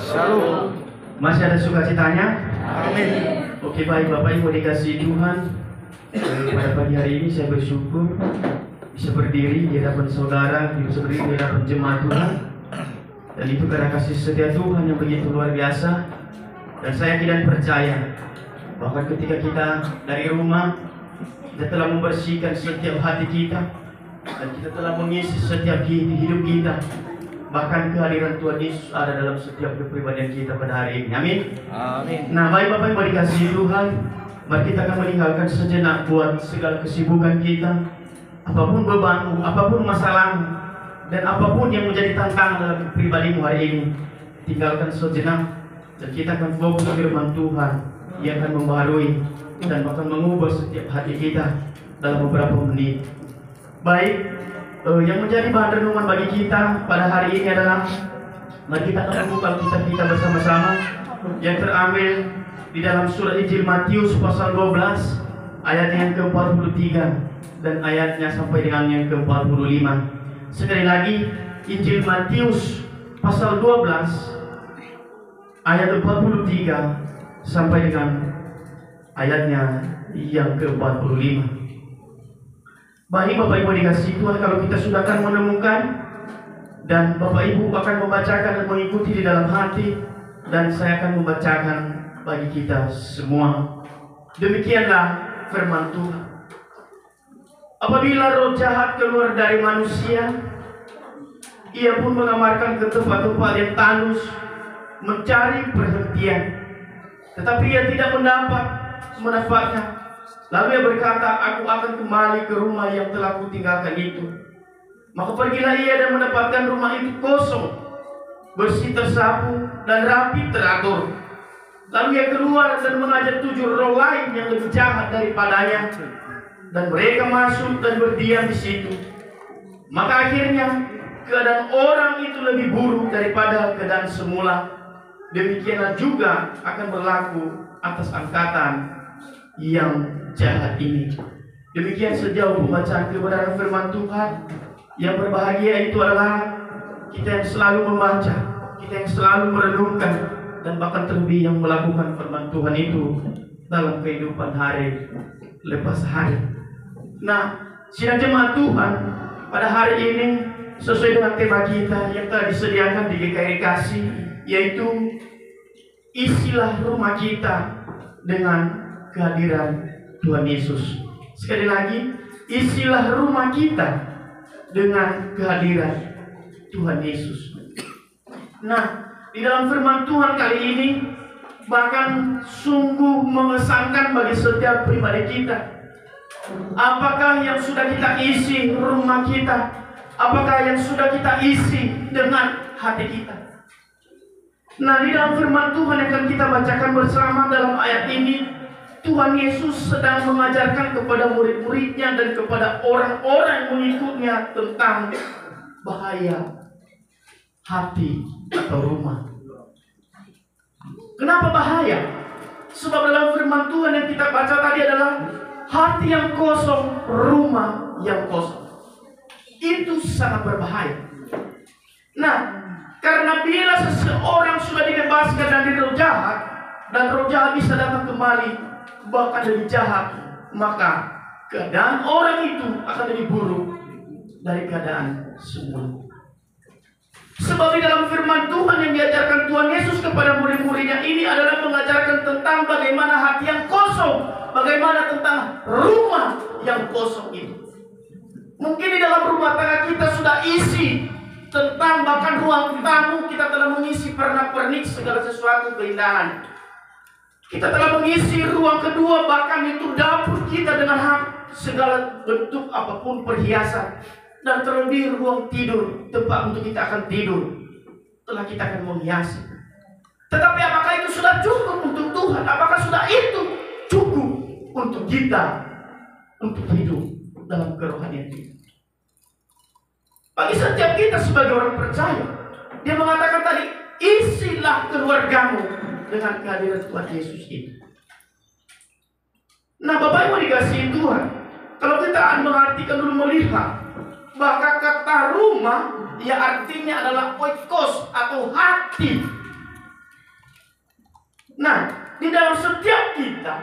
Shalom. Masih ada sukacitanya? Amin. Oke baik Bapak Ibu dikasih Tuhan Eh, Pada pagi hari ini saya bersyukur Bisa berdiri di hadapan saudara Bisa berdiri di hadapan jemaat Tuhan Dan itu karena kasih setia Tuhan yang begitu luar biasa Dan saya tidak percaya Bahwa ketika kita dari rumah Kita telah membersihkan setiap hati kita Dan kita telah mengisi setiap hidup kita Bahkan kehadiran Tuhan Yesus ada dalam setiap kepribadian kita pada hari ini. Amin. Amin. Nah, baik Bapak Ibu dikasihi Tuhan, mari kita akan meninggalkan sejenak buat segala kesibukan kita, apa pun bebanmu, apa pun masalahmu, dan apa pun yang menjadi tantangan dalam pribadimu hari ini, tinggalkan sejenak dan kita akan fokus firman Tuhan. Yang akan membaharui dan bahkan mengubah setiap hati kita dalam beberapa menit. Baik, eh, yang menjadi bahan renungan bagi kita pada hari ini adalah Mari kita akan membuka kitab kita bersama-sama yang terambil di dalam surat Injil Matius pasal 12 ayatnya yang ke-43 dan ayatnya sampai dengan yang ke-45. Sekali lagi Injil Matius pasal 12 ayat 43 sampai dengan ayatnya yang ke-45. Baik Bapak Ibu dikasih Tuhan kalau kita sudah akan menemukan dan Bapak Ibu akan membacakan dan mengikuti di dalam hati dan saya akan membacakan bagi kita semua. Demikianlah firman Tuhan. Apabila roh jahat keluar dari manusia, ia pun mengamarkan ke tempat-tempat yang tandus, mencari perhentian. Tetapi ia tidak mendapat mendapatnya. Lalu ia berkata, aku akan kembali ke rumah yang telah kutinggalkan itu. Maka pergilah ia dan mendapatkan rumah itu kosong, bersih tersapu dan rapi teratur. Lalu ia keluar dan mengajak tujuh roh lain yang lebih jahat daripadanya. Dan mereka masuk dan berdiam di situ. Maka akhirnya keadaan orang itu lebih buruk daripada keadaan semula. Demikianlah juga akan berlaku atas angkatan yang jahat ini. Demikian sejauh pembacaan kebenaran firman Tuhan. Yang berbahagia itu adalah kita yang selalu membaca, kita yang selalu merenungkan, dan bahkan terlebih yang melakukan firman Tuhan itu dalam kehidupan hari lepas hari. Nah, sidang jemaat Tuhan pada hari ini sesuai dengan tema kita yang telah disediakan di GKI Kasih, yaitu isilah rumah kita dengan kehadiran Tuhan Yesus. Sekali lagi, isilah rumah kita dengan kehadiran Tuhan Yesus. Nah, di dalam firman Tuhan kali ini bahkan sungguh mengesankan bagi setiap pribadi kita. Apakah yang sudah kita isi rumah kita? Apakah yang sudah kita isi dengan hati kita? Nah, di dalam firman Tuhan yang akan kita bacakan bersama dalam ayat ini, Tuhan Yesus sedang mengajarkan kepada murid-muridnya dan kepada orang-orang mengikutnya tentang bahaya hati atau rumah. Kenapa bahaya? Sebab dalam firman Tuhan yang kita baca tadi adalah hati yang kosong, rumah yang kosong. Itu sangat berbahaya. Nah, karena bila seseorang sudah dibebaskan dari roh jahat dan roh jahat bisa datang kembali bahkan lebih jahat, maka keadaan orang itu akan lebih buruk dari keadaan semula. Sebab di dalam firman Tuhan yang diajarkan Tuhan Yesus kepada murid-muridnya ini adalah mengajarkan tentang bagaimana hati yang kosong, bagaimana tentang rumah yang kosong itu. Mungkin di dalam rumah tangga kita sudah isi tentang bahkan ruang tamu kita telah mengisi pernak-pernik segala sesuatu keindahan. Kita telah mengisi ruang kedua bahkan itu dapur kita dengan hak segala bentuk apa pun perhiasan dan terlebih ruang tidur tempat untuk kita akan tidur telah kita akan menghiasi. Tetapi apakah itu sudah cukup untuk Tuhan? Apakah sudah itu cukup untuk kita untuk hidup dalam kerohanian kita? Bagi setiap kita sebagai orang percaya, dia mengatakan tadi, isilah keluargamu dengan kehadiran Tuhan Yesus itu. Nah, Bapak Ibu dikasih Tuhan, kalau kita mengartikan dulu melihat maka kata rumah ya artinya adalah oikos atau hati. Nah, di dalam setiap kita,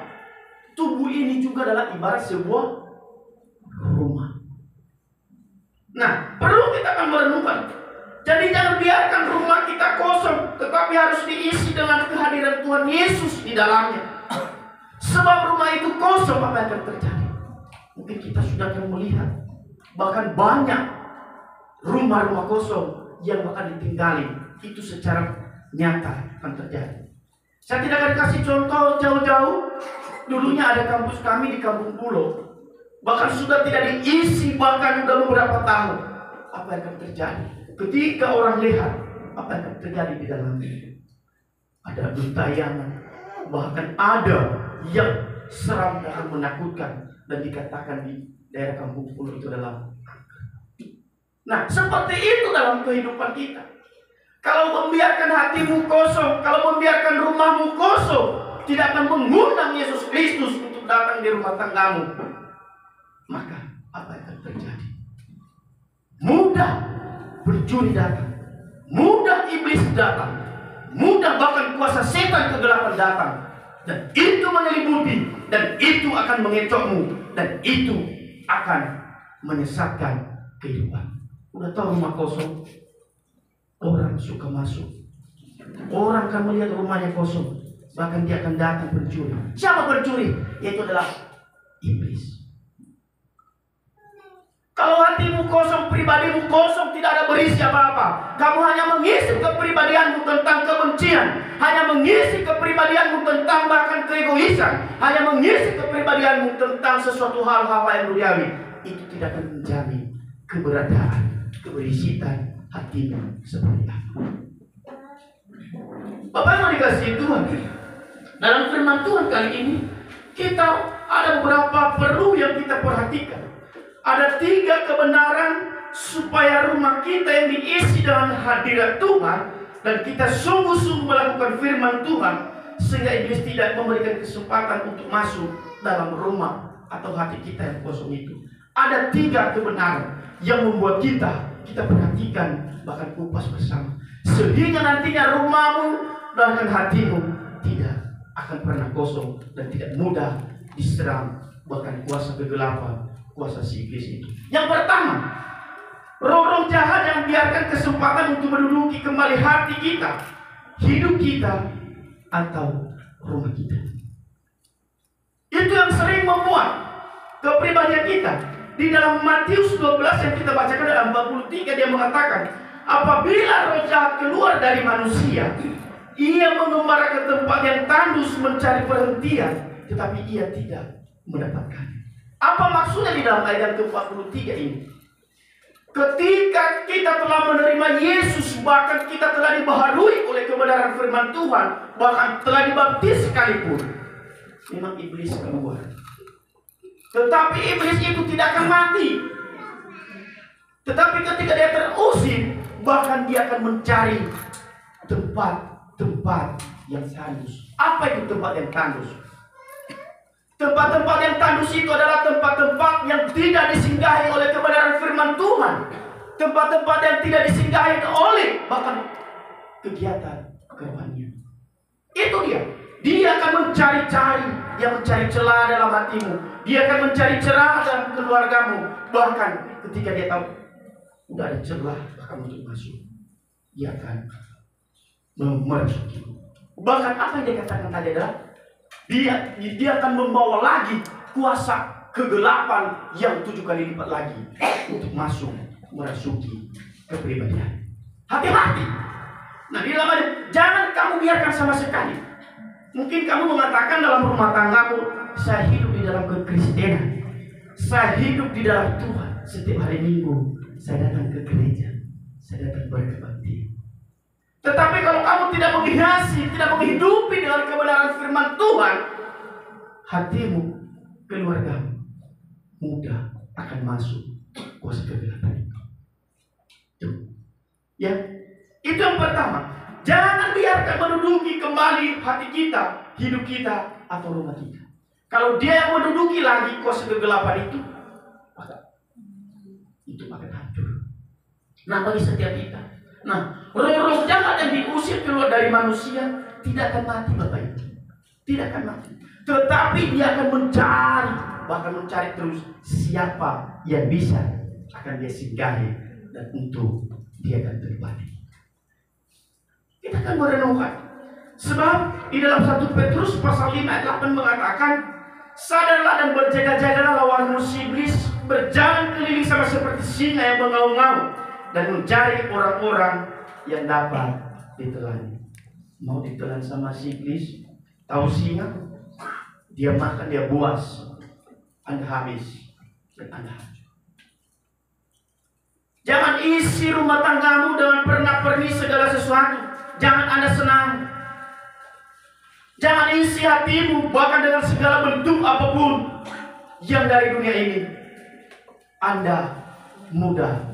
tubuh ini juga adalah ibarat sebuah rumah. Nah, perlu kita akan merenungkan. Jadi jangan biarkan rumah kita kosong, tetapi harus diisi dengan kehadiran Tuhan Yesus di dalamnya. Sebab rumah itu kosong, apa yang akan terjadi? Mungkin kita sudah akan melihat bahkan banyak rumah-rumah kosong yang akan ditinggali. Itu secara nyata akan terjadi. Saya tidak akan kasih contoh jauh-jauh. Dulunya ada kampus kami di Kampung Pulau. Bahkan sudah tidak diisi bahkan sudah beberapa tahun. Apa yang akan terjadi? Ketika orang lihat apa yang terjadi di dalamnya. Ada gentayangan. Bahkan ada yang seram dan menakutkan. Dan dikatakan di daerah Kampung Pulau itu adalah Nah, seperti itu dalam kehidupan kita. Kalau membiarkan hatimu kosong, kalau membiarkan rumahmu kosong, tidak akan mengundang Yesus Kristus untuk datang di rumah tanggamu. Maka apa yang terjadi? Mudah berjuri datang, mudah iblis datang, mudah bahkan kuasa setan kegelapan datang, dan itu menyelimuti, dan itu akan mengecokmu, dan itu akan menyesatkan kehidupan. Udah tahu rumah kosong, Orang suka masuk. Orang akan melihat rumahnya kosong. Bahkan dia akan datang bercuri. Siapa bercuri? Yaitu adalah iblis. Kalau hatimu kosong, pribadimu kosong, tidak ada berisi apa-apa. Kamu hanya mengisi kepribadianmu tentang kebencian. Hanya mengisi kepribadianmu tentang bahkan keegoisan. Hanya mengisi kepribadianmu tentang sesuatu hal-hal yang duniawi. Itu tidak akan menjamin keberadaan, keberisian, hatimu seperti apa. Bapak yang dikasih Tuhan, dalam firman Tuhan kali ini, kita ada beberapa perlu yang kita perhatikan. Ada tiga kebenaran supaya rumah kita yang diisi dengan hadirat Tuhan dan kita sungguh-sungguh melakukan firman Tuhan sehingga iblis tidak memberikan kesempatan untuk masuk dalam rumah atau hati kita yang kosong itu. Ada tiga kebenaran yang membuat kita kita perhatikan bahkan kupas bersama sehingga nantinya rumahmu dan hatimu tidak akan pernah kosong dan tidak mudah diserang bahkan kuasa kegelapan kuasa si itu. Yang pertama roh-roh jahat yang biarkan kesempatan untuk menduduki kembali hati kita hidup kita atau rumah kita. Itu yang sering membuat kepribadian kita. Di dalam Matius 12 yang kita bacakan dalam 43 dia mengatakan, apabila roh jahat keluar dari manusia, ia mengembara ke tempat yang tandus mencari perhentian, tetapi ia tidak mendapatkan. Apa maksudnya di dalam ayat ke-43 ini? Ketika kita telah menerima Yesus, bahkan kita telah dibaharui oleh kebenaran firman Tuhan, bahkan telah dibaptis sekalipun, memang iblis keluar. Tetapi iblis itu tidak akan mati. Tetapi ketika dia terusir, bahkan dia akan mencari tempat-tempat yang tandus. Apa itu tempat yang tandus? Tempat-tempat yang tandus itu adalah tempat-tempat yang tidak disinggahi oleh kebenaran firman Tuhan. Tempat-tempat yang tidak disinggahi oleh bahkan kegiatan kerohanian. Itu dia. Dia akan mencari-cari, dia mencari celah dalam hatimu. Dia akan mencari celah dalam keluargamu. Bahkan ketika dia tahu udah ada celah bahkan untuk masuk, dia akan memasuki. Bahkan apa yang dia katakan tadi adalah dia dia akan membawa lagi kuasa kegelapan yang tujuh kali lipat lagi untuk masuk merasuki kepribadian. Hati-hati. Nah, di dalam jangan kamu biarkan sama sekali Mungkin kamu mengatakan dalam rumah tanggamu, saya hidup di dalam kekristenan. Saya hidup di dalam Tuhan. Setiap hari Minggu, saya datang ke gereja. Saya datang berkebaktian. Tetapi kalau kamu tidak menghiasi, tidak menghidupi dengan kebenaran firman Tuhan, hatimu, keluargamu, mudah akan masuk kuasa kegelapan itu. Ya, itu yang pertama. Jangan biarkan menduduki kembali hati kita, hidup kita, atau rumah kita. Kalau dia yang menduduki lagi kuasa kegelapan itu, maka itu akan hancur. Nah, bagi setiap kita. Nah, roh-roh jahat yang diusir keluar dari manusia tidak akan mati Bapak Ibu. Tidak akan mati. Tetapi dia akan mencari, bahkan mencari terus siapa yang bisa akan dia singgahi dan untuk dia akan terbalik. Kita akan merenungkan. Sebab di dalam satu Petrus pasal 5 ayat 8 mengatakan, Sadarlah dan berjaga-jagalah lawan iblis, berjalan keliling sama seperti singa yang mengaum-ngaum dan mencari orang-orang yang dapat ditelan. Mau ditelan sama si iblis, tahu singa? Dia makan, dia buas. Anda habis dan Anda hancur. Jangan isi rumah tanggamu dengan pernak-pernik segala sesuatu. Jangan Anda senang. Jangan isi hatimu bahkan dengan segala bentuk apa pun yang dari dunia ini. Anda mudah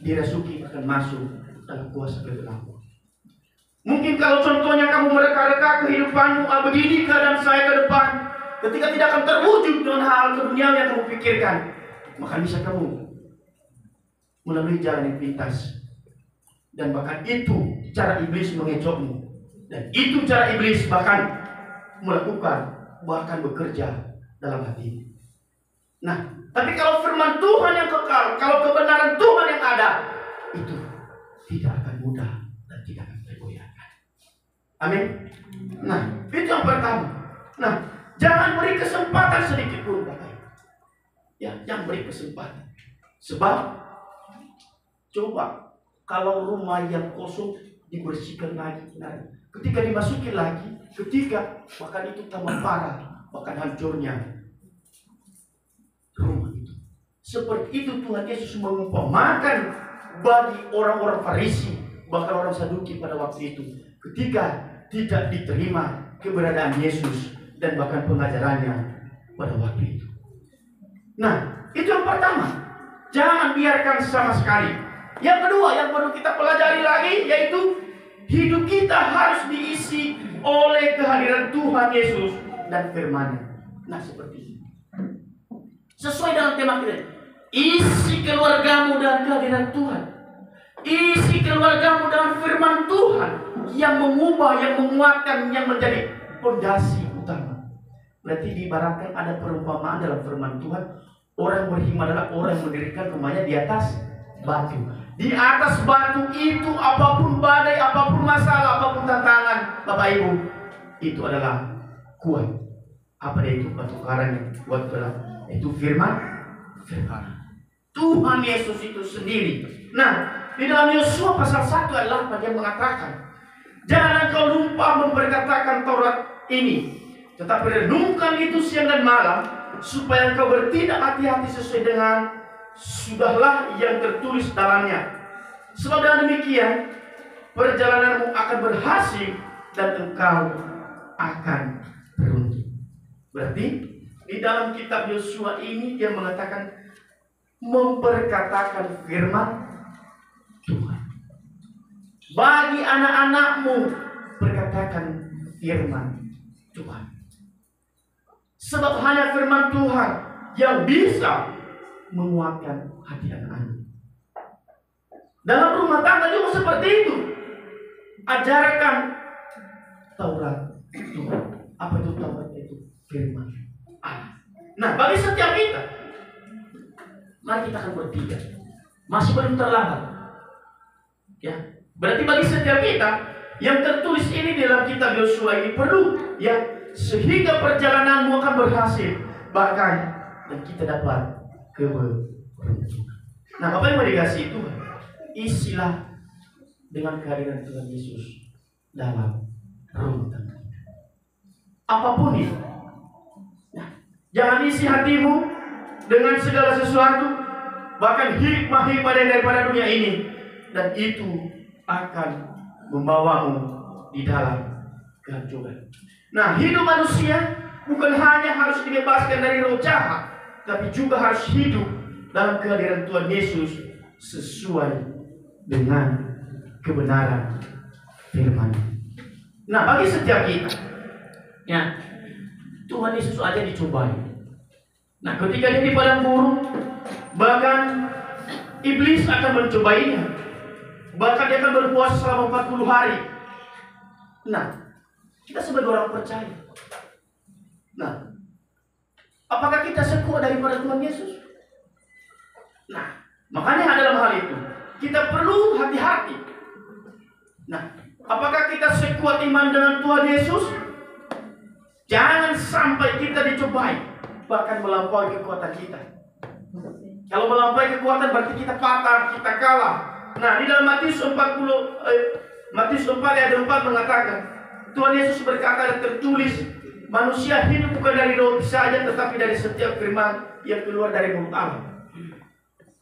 dirasuki akan masuk dalam kuasa kegelapan. Mungkin kalau contohnya kamu mereka-reka kehidupanmu, ah begini keadaan saya ke depan, ketika tidak akan terwujud dengan hal dunia yang kamu pikirkan, maka bisa kamu melalui jalan yang pintas. Dan bahkan itu cara iblis mengecokmu. Dan itu cara iblis bahkan melakukan, bahkan bekerja dalam hati. Nah, tapi kalau firman Tuhan yang kekal, kalau kebenaran Tuhan yang ada, itu tidak akan mudah dan tidak akan tergoyahkan. Amin. Nah, itu yang pertama. Nah, jangan beri kesempatan sedikit pun, Bapak. Ya, jangan beri kesempatan. Sebab coba kalau rumah yang kosong dibersihkan lagi. Nah, ketika dimasuki lagi, ketika bahkan itu tambah parah, bahkan hancurnya Seperti itu Tuhan Yesus mengumpamakan bagi orang-orang Farisi, bahkan orang Saduki pada waktu itu, ketika tidak diterima keberadaan Yesus dan bahkan pengajarannya pada waktu itu. Nah, itu yang pertama. Jangan biarkan sama sekali yang kedua yang perlu kita pelajari lagi yaitu hidup kita harus diisi oleh kehadiran Tuhan Yesus dan firman-Nya. Nah, seperti ini. Sesuai dengan tema kita. Isi keluargamu dengan kehadiran Tuhan. Isi keluargamu dengan firman Tuhan yang mengubah, yang menguatkan, yang menjadi pondasi utama. Berarti diibaratkan ada perumpamaan dalam firman Tuhan. Orang beriman adalah orang yang mendirikan rumahnya di atas batu. Di atas batu itu apa pun badai, apa pun masalah, apa pun tantangan, Bapak Ibu, itu adalah kuat. Apa itu batu karang yang kuat adalah itu firman, firman. Tuhan Yesus itu sendiri. Nah, di dalam Yosua pasal 1 ayat 8 dia mengatakan, Jangan kau lupa memperkatakan Taurat ini, tetapi renungkan itu siang dan malam, supaya kau bertindak hati-hati sesuai dengan sudahlah yang tertulis dalamnya. Sebab dengan demikian, perjalananmu akan berhasil dan engkau akan beruntung. Berarti di dalam kitab Yosua ini dia mengatakan memperkatakan firman Tuhan. Bagi anak-anakmu perkatakan firman Tuhan. Sebab hanya firman Tuhan yang bisa menguatkan hati anak-anak. Dalam rumah tangga juga seperti itu. Ajarkan Taurat Tuhan. Apa itu Taurat itu? Firman Allah. Nah, bagi setiap kita, mari kita akan bertiga. Masih belum terlambat. Ya, berarti bagi setiap kita yang tertulis ini dalam kitab Yosua ini perlu ya sehingga perjalananmu akan berhasil bahkan dan kita dapat keberuntungan. Nah, Bapak yang mau dikasih itu, isilah dengan kehadiran Tuhan Yesus dalam rumah tangga. Apa pun itu. Nah, jangan isi hatimu dengan segala sesuatu, bahkan hikmah-hikmah daripada dunia ini. Dan itu akan membawamu di dalam kehancuran. Nah, hidup manusia bukan hanya harus dibebaskan dari roh jahat, tapi juga harus hidup dalam kehadiran Tuhan Yesus sesuai dengan kebenaran firman. Nah, bagi setiap kita, ya, Tuhan Yesus aja dicobai. Nah, ketika dia di padang gurun, bahkan iblis akan mencobainya. Bahkan dia akan berpuasa selama 40 hari. Nah, kita sebagai orang percaya. Nah, apakah kita sekuat daripada Tuhan Yesus? Nah, makanya dalam hal itu kita perlu hati-hati. Nah, apakah kita sekuat iman dengan Tuhan Yesus? Jangan sampai kita dicobai bahkan melampaui kekuatan kita. Kalau melampaui kekuatan berarti kita patah, kita kalah. Nah, di dalam Matius 40 eh, Matius 4 ayat 4 mengatakan, Tuhan Yesus berkata dan tertulis, manusia hidup bukan dari roti saja tetapi dari setiap firman yang keluar dari mulut Allah.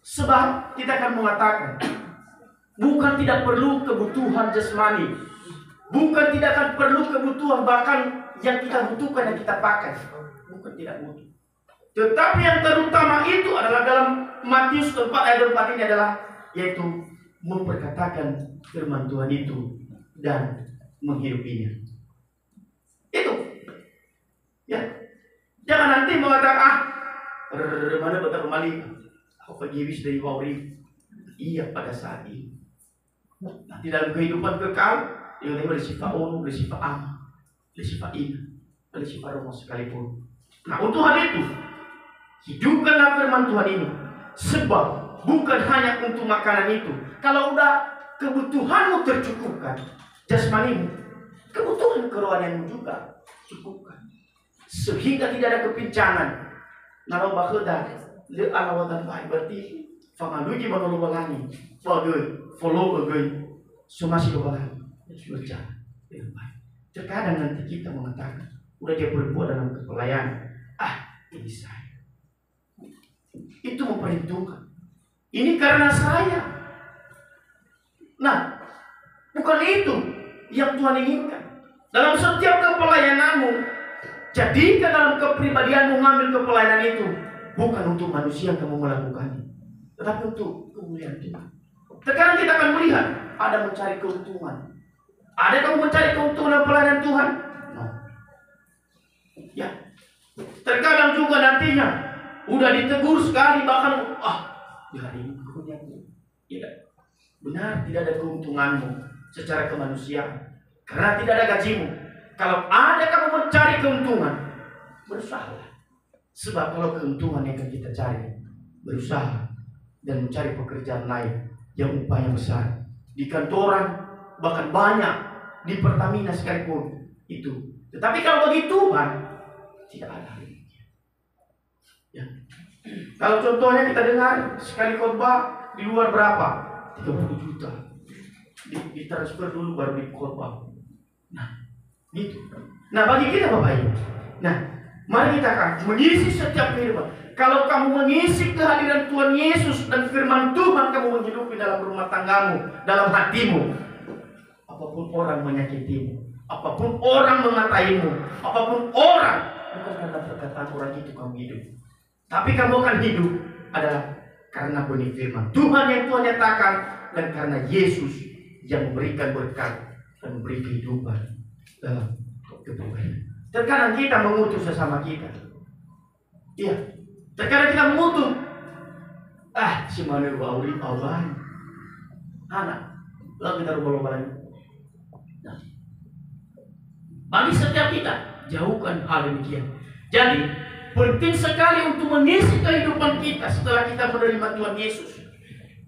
Sebab kita akan mengatakan, bukan tidak perlu kebutuhan jasmani, bukan tidak akan perlu kebutuhan bahkan yang kita butuhkan yang kita pakai, bukan tidak butuh. Tetapi yang terutama itu adalah dalam Matius 4 ayat 4 ini adalah yaitu memperkatakan firman Tuhan itu dan menghidupinya. Itu. Ya. Jangan nanti mengatakan ah mana betul kembali aku pergi wis dari wauri. Iya pada saat ini. Nanti dalam kehidupan kekal, yang boleh sifat ono, boleh sifat am, boleh sifat ina, boleh sifat sekalipun. Nah untuk hal itu, Hidupkanlah firman Tuhan ini. Sebab bukan hanya untuk makanan itu. Kalau udah kebutuhanmu tercukupkan, jasmanimu, kebutuhan kerohanianmu juga cukupkan. Sehingga tidak ada kepincangan. Nalau bakhda le alawatan baik berarti fangaluji manolo balani. Bagai follow bagai sumasi balani. Berjalan dengan baik. Terkadang nanti kita mengatakan, udah dia berbuat dalam kepelayanan. Ah, ini saya itu memperhitungkan. Ini karena saya. Nah, bukan itu yang Tuhan inginkan. Dalam setiap kepelayananmu, jadikan dalam kepribadianmu mengambil kepelayanan itu bukan untuk manusia yang kamu melakukannya, tetapi untuk kemuliaan Tuhan. Sekarang kita akan melihat ada mencari keuntungan. Ada kamu mencari keuntungan dalam pelayanan Tuhan? No. Ya. Terkadang juga nantinya Udah ditegur sekali bahkan ah hari ini tidak benar tidak ada keuntunganmu secara kemanusiaan karena tidak ada gajimu. Kalau ada kamu mencari keuntungan, berusaha. Sebab kalau keuntungan yang akan kita cari, berusaha dan mencari pekerjaan lain yang upahnya besar di kantoran bahkan banyak di Pertamina sekalipun itu. Tetapi kalau bagi Tuhan tidak ada. Ya. Kalau contohnya kita dengar sekali khotbah di luar berapa? 30 juta. Di, transfer dulu baru di khotbah. Nah, gitu. Nah, bagi kita Bapak Ibu. Nah, mari kita akan mengisi setiap kehidupan. Kalau kamu mengisi kehadiran Tuhan Yesus dan firman Tuhan kamu menghidupi dalam rumah tanggamu, dalam hatimu, apa pun orang menyakitimu, apa pun orang mengataimu, apa pun orang, bukan karena perkataan orang itu kamu hidup, tapi kamu akan hidup adalah karena benih firman Tuhan yang Tuhan nyatakan dan karena Yesus yang memberikan berkat dan memberi kehidupan dalam kepribadian. Terkadang kita mengutus sesama kita. Iya. Terkadang kita mengutuk. Ah, si mana bauri awan. Anak. Lalu kita rubah lagi. Nah. Bagi setiap kita, jauhkan hal demikian. Jadi, Penting sekali untuk mengisi kehidupan kita setelah kita menerima Tuhan Yesus.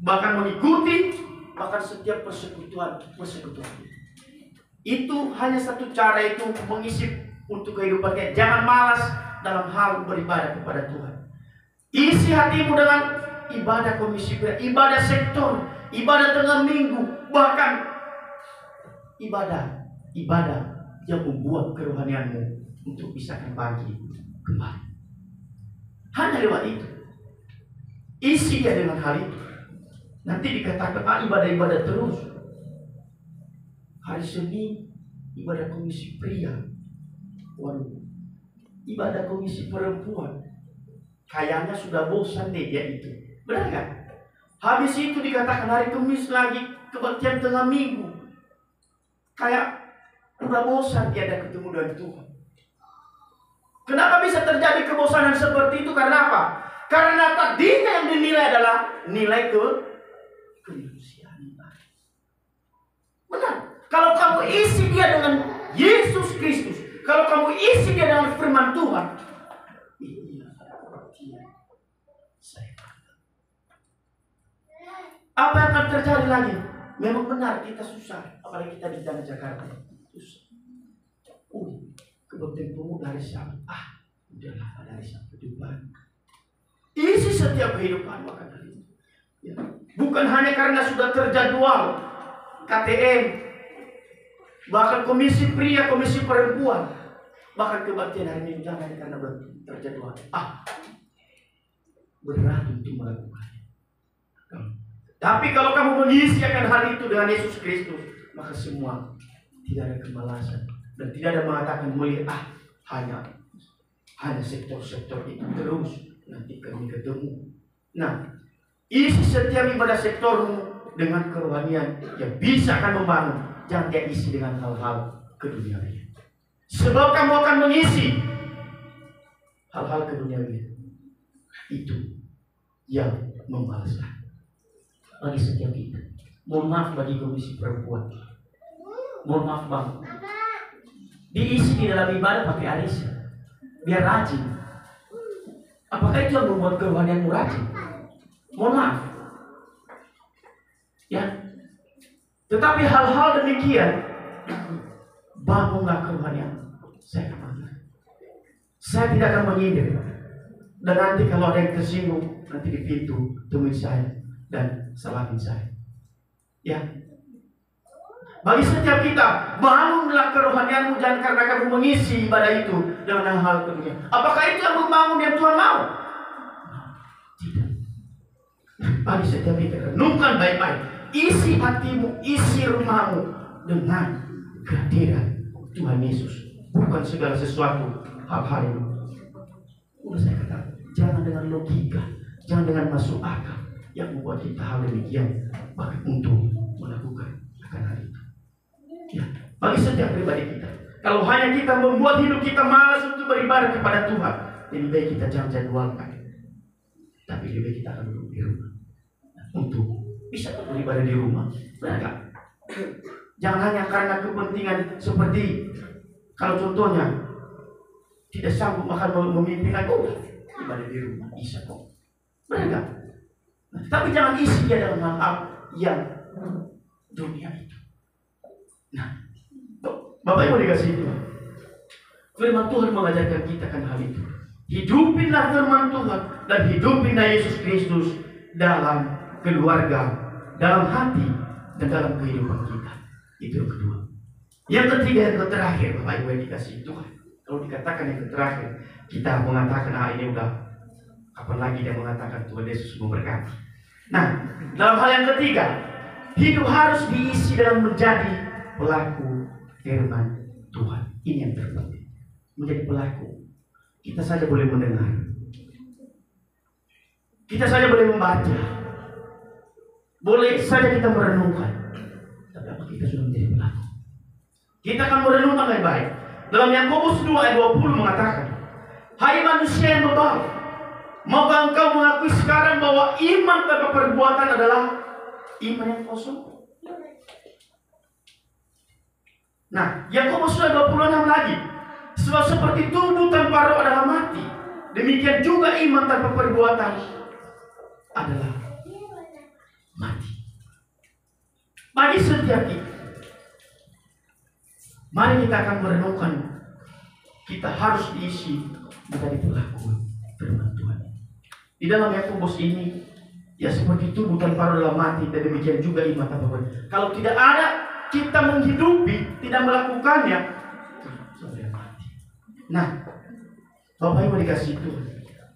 Bahkan mengikuti bahkan setiap persekutuan persekutuan. Itu hanya satu cara itu mengisi untuk kehidupan kita. Jangan malas dalam hal beribadah kepada Tuhan. Isi hatimu dengan ibadah komisi ibadah sektor, ibadah tengah minggu, bahkan ibadah ibadah yang membuat kerohanianmu untuk bisa kembali kembali. Hanya lewat itu. Isi dia dengan hal itu. Nanti dikatakan ah, ibadah-ibadah terus. Hari Senin ibadah komisi pria. Waduh. Ibadah komisi perempuan. Kayaknya sudah bosan deh dia itu. Benar kan? Habis itu dikatakan hari Kamis lagi kebaktian tengah minggu. Kayak udah bosan dia ada ketemu dengan Tuhan. Kenapa bisa terjadi kebosanan seperti itu? Karena apa? Karena tadinya yang dinilai adalah nilai ke kemanusiaan. Benar. Kalau kamu isi dia dengan Yesus Kristus, kalau kamu isi dia dengan firman Tuhan, apa yang akan terjadi lagi? Memang benar kita susah, apalagi kita di tanah Jakarta. Susah. Uh kepentinganmu dari siapa? Ah, udahlah dari siapa kehidupan. Isi setiap kehidupan maka dari itu. Ya. Bukan hanya karena sudah terjadwal KTM, bahkan komisi pria, komisi perempuan, bahkan kebaktian hari ini jangan karena terjadwal. Ah, berat untuk melakukannya. Tapi kalau kamu mengisi akan hal itu dengan Yesus Kristus, maka semua tidak ada kemalasan dan tidak ada mengatakan melihat ah hanya hanya sektor-sektor itu terus nanti kami ketemu. Nah, isi setiap ibadah sektormu dengan kerohanian yang bisa akan membangun. Jangan dia isi dengan hal-hal keduniawian. Sebab kamu akan mengisi hal-hal keduniawian itu yang membalaskan bagi setiap kita. Mohon maaf bagi komisi perempuan. Mohon maaf bang. Diisi di dalam ibadah pakai Alisa. Biar rajin. Apakah itu yang membuat kerohanianmu rajin? Mohon maaf. Ya. Tetapi hal-hal demikian bangunlah kerohanian. Saya. Saya tidak akan menyindir. Dan nanti kalau ada yang tersinggung, nanti di pintu temui saya dan salamin saya. Ya. Bagi setiap kita, bangunlah kerohanianmu jangan karena kamu mengisi ibadah itu dengan hal dunia. Apakah itu yang membangun yang Tuhan mau? Tidak. Bagi setiap kita, renungkan baik-baik. Isi hatimu, isi rumahmu dengan kehadiran Tuhan Yesus. Bukan segala sesuatu hal-hal. Udah saya katakan, jangan dengan logika, jangan dengan masuk akal yang membuat kita hal demikian bahkan untuk melakukan akan hal itu. Ya, bagi setiap pribadi kita. Kalau hanya kita membuat hidup kita malas untuk beribadah kepada Tuhan, lebih baik kita jangan jadwalkan. Tapi lebih baik kita akan duduk di rumah untuk bisa beribadah di rumah. Benar Jangan hanya karena kepentingan seperti kalau contohnya tidak sanggup makan memimpikan oh ibadah di rumah bisa kok. Benar tapi jangan isi dia dalam hal-hal yang dunia itu. Bapak Ibu dikasih itu. Firman Tuhan mengajarkan kita kan hal itu. Hidupinlah firman Tuhan dan hidupinlah Yesus Kristus dalam keluarga, dalam hati, dan dalam kehidupan kita. Itu yang kedua. Yang ketiga, yang terakhir, Bapak Ibu yang dikasih Tuhan. Kalau dikatakan yang terakhir, kita mengatakan, ah ini udah kapan lagi dia mengatakan Tuhan Yesus memberkati. Nah, dalam hal yang ketiga, hidup harus diisi dalam menjadi pelaku firman Tuhan. Ini yang terpenting. Menjadi pelaku. Kita saja boleh mendengar. Kita saja boleh membaca. Boleh saja kita merenungkan. Tapi apa kita sudah menjadi pelaku? Kita akan merenungkan baik-baik. Dalam Yakobus 2 ayat 20 mengatakan, Hai manusia yang berbaik, Maukah engkau mengakui sekarang bahwa iman tanpa perbuatan adalah iman yang kosong? Nah, Yakobus sudah 26 lagi. Sebab seperti tubuh tanpa roh adalah mati. Demikian juga iman tanpa perbuatan adalah mati. Bagi setiap kita. Mari kita akan merenungkan. Kita harus diisi menjadi pelaku firman Tuhan. Di dalam Yakobus ini ya seperti itu bukan paruh dalam mati dan demikian juga iman tanpa Kalau tidak ada kita menghidupi tidak melakukannya. Nah, Bapak Ibu dikasih itu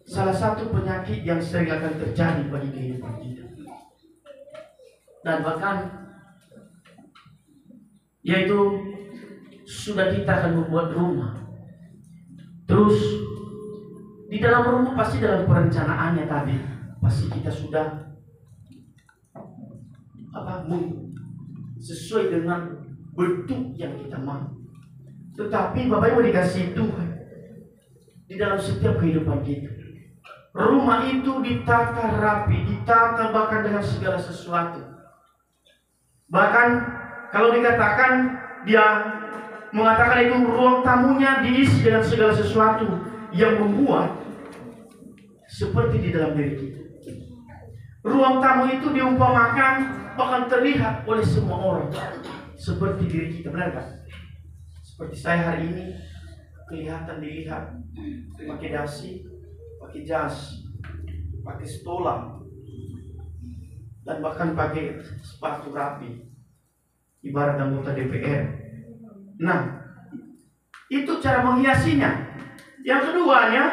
salah satu penyakit yang sering akan terjadi bagi kehidupan kita. Dan bahkan yaitu sudah kita akan membuat rumah. Terus di dalam rumah pasti dalam perencanaannya tadi pasti kita sudah apa sesuai dengan bentuk yang kita mau. Tetapi Bapak Ibu dikasih Tuhan di dalam setiap kehidupan kita. Rumah itu ditata rapi, ditata bahkan dengan segala sesuatu. Bahkan kalau dikatakan dia mengatakan itu ruang tamunya diisi dengan segala sesuatu yang membuat seperti di dalam diri kita. Ruang tamu itu diumpamakan bahkan terlihat oleh semua orang seperti diri kita benar kan? Seperti saya hari ini kelihatan dilihat pakai dasi, pakai jas, pakai stola, dan bahkan pakai sepatu rapi, ibarat anggota DPR. Nah, itu cara menghiasinya. Yang keduanya,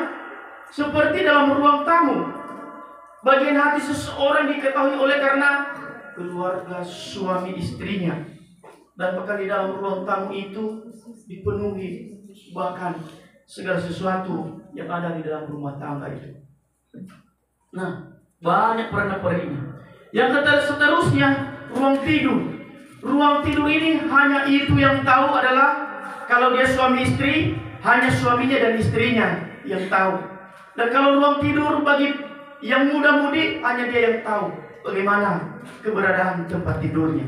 seperti dalam ruang tamu, Bagian hati seseorang diketahui oleh karena keluarga suami istrinya. Dan bahkan di dalam ruang tamu itu dipenuhi bahkan segala sesuatu yang ada di dalam rumah tangga itu. Nah, banyak pernak-pernik Yang seterusnya, ruang tidur. Ruang tidur ini hanya itu yang tahu adalah kalau dia suami istri, hanya suaminya dan istrinya yang tahu. Dan kalau ruang tidur bagi yang muda-mudi hanya dia yang tahu bagaimana keberadaan tempat tidurnya.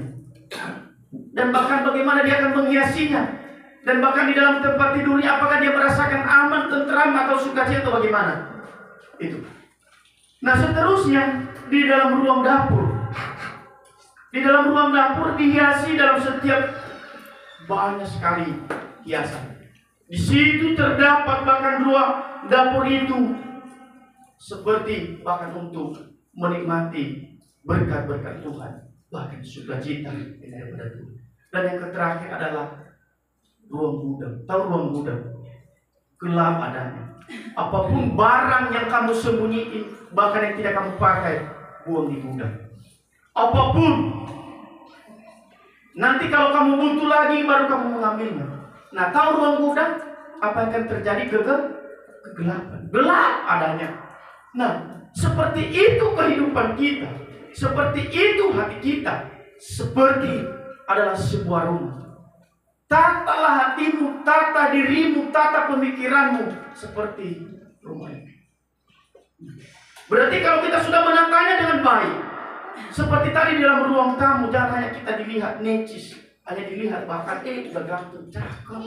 Dan bahkan bagaimana dia akan menghiasinya. Dan bahkan di dalam tempat tidurnya apakah dia merasakan aman, tentram atau sukacita atau bagaimana. Itu. Nah seterusnya di dalam ruang dapur. Di dalam ruang dapur dihiasi dalam setiap banyak sekali hiasan. Di situ terdapat bahkan ruang dapur itu seperti bahkan untuk menikmati berkat-berkat Tuhan, bahkan sukacita daripada Tuhan. Dan yang terakhir adalah ruang gudang. Tahu ruang gudang? Gelap adanya. Apa pun barang yang kamu sembunyiin, bahkan yang tidak kamu pakai, buang di gudang. Apa pun. Nanti kalau kamu butuh lagi, baru kamu mengambilnya. Nah, tahu ruang gudang? Apa yang akan terjadi? Gegel? Kegelapan. Gelap adanya. Nah, seperti itu kehidupan kita. Seperti itu hati kita. Seperti adalah sebuah rumah. Tatalah hatimu, tata dirimu, tata pemikiranmu seperti rumah ini. Berarti kalau kita sudah menatanya dengan baik, seperti tadi di dalam ruang tamu, jangan hanya kita dilihat necis, hanya dilihat bahkan eh sudah ganteng, cakep.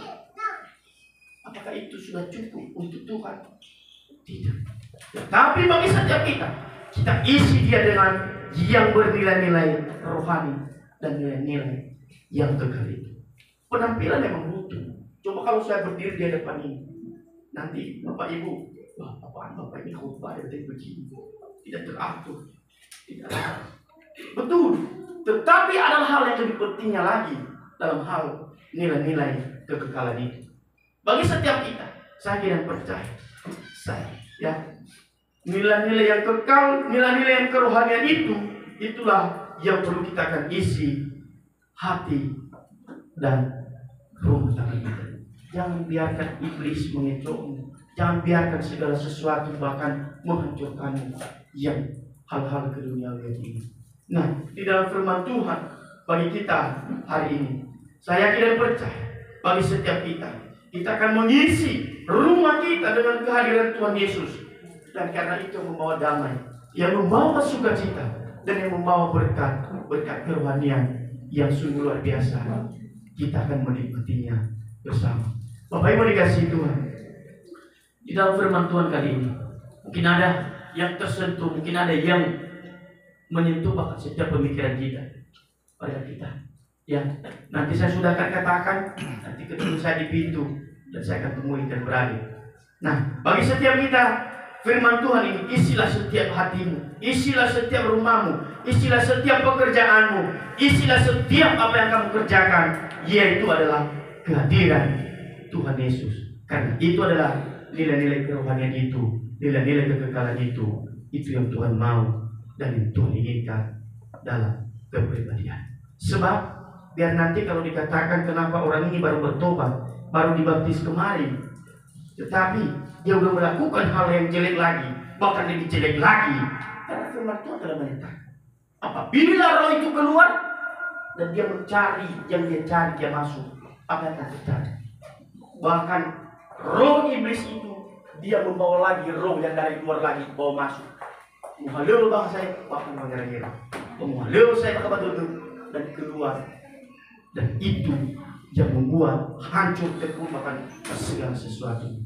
Apakah itu sudah cukup untuk Tuhan? Tidak. Tapi bagi setiap kita, kita isi dia dengan yang bernilai-nilai rohani dan nilai-nilai yang kekal itu. Penampilan memang butuh. Coba kalau saya berdiri di depan ini, nanti Bapak Ibu, wah Bapak ini khutbah dari begini, tidak teratur, tidak Betul. Tetapi ada hal yang lebih pentingnya lagi dalam hal nilai-nilai kekekalan itu. Bagi setiap kita, saya tidak percaya. Saya ya nilai-nilai yang kekal, nilai-nilai yang kerohanian itu, itulah yang perlu kita akan isi hati dan rumah tangga kita. Jangan biarkan iblis mengecokmu. Jangan biarkan segala sesuatu bahkan menghancurkanmu yang hal-hal keduniawian ini. Nah, di dalam firman Tuhan bagi kita hari ini, saya kira percaya bagi setiap kita, kita akan mengisi rumah kita dengan kehadiran Tuhan Yesus dan karena itu membawa damai, yang membawa sukacita dan yang membawa berkat, berkat kerohanian yang sungguh luar biasa. Kita akan menikmatinya bersama. Bapak Ibu dikasih Tuhan. Di dalam firman Tuhan kali ini, mungkin ada yang tersentuh, mungkin ada yang menyentuh bahkan setiap pemikiran kita pada kita. Ya, nanti saya sudah akan katakan, nanti ketemu saya di pintu dan saya akan temui dan berada. Nah, bagi setiap kita firman Tuhan ini isilah setiap hatimu, isilah setiap rumahmu, isilah setiap pekerjaanmu, isilah setiap apa yang kamu kerjakan, yaitu adalah kehadiran Tuhan Yesus. Karena itu adalah nilai-nilai kerohanian itu, nilai-nilai kekekalan itu, itu yang Tuhan mau dan yang Tuhan inginkan dalam kepribadian. Sebab biar nanti kalau dikatakan kenapa orang ini baru bertobat, baru dibaptis kemarin, tetapi dia sudah melakukan hal yang jelek lagi, bahkan lebih jelek lagi. Karena firman Tuhan telah menyatakan, apabila roh itu keluar dan dia mencari yang dia cari dia masuk, apa yang akan terjadi? Bahkan roh iblis itu dia membawa lagi roh yang dari luar lagi bawa masuk. Muhalil bang saya bahkan mengira-ngira. Muhalil saya ke batu dan keluar Dan itu yang membuat hancur terkumpulkan segala sesuatu.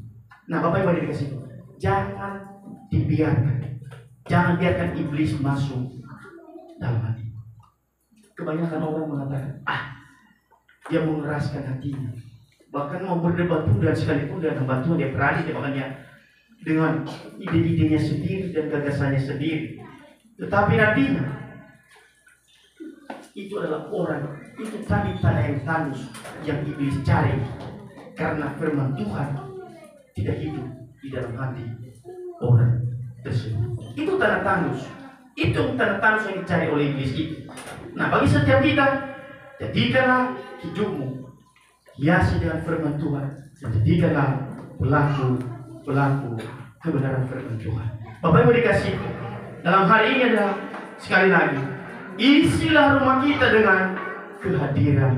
Nah, Bapak Ibu dikasih, jangan dibiarkan, jangan biarkan iblis masuk dalam hati. Kebanyakan orang mengatakan, ah, dia mengeraskan hatinya. Bahkan mau berdebat pun dan sekalipun dengan bantuan dia berani dia makanya dengan ide-idenya sendiri dan gagasannya sendiri. Tetapi nantinya itu adalah orang itu tadi tanda yang tandus yang iblis cari karena firman Tuhan tidak hidup di dalam hati orang tersebut. Itu tanda tandus. Itu tanda tandus yang dicari oleh iblis itu. Nah bagi setiap kita, jadikanlah hidupmu hiasi dengan firman Tuhan dan jadikanlah pelaku pelaku kebenaran firman Tuhan. Bapak Ibu dikasih dalam hari ini adalah sekali lagi isilah rumah kita dengan kehadiran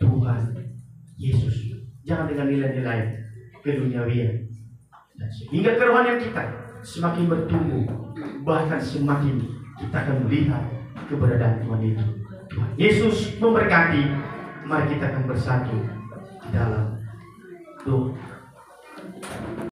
Tuhan Yesus. Jangan dengan nilai-nilai keduniawian. Dan sehingga kerohanian kita semakin bertumbuh, bahkan semakin kita akan melihat keberadaan Tuhan itu. Tuhan Yesus memberkati. Mari kita akan bersatu di dalam doa.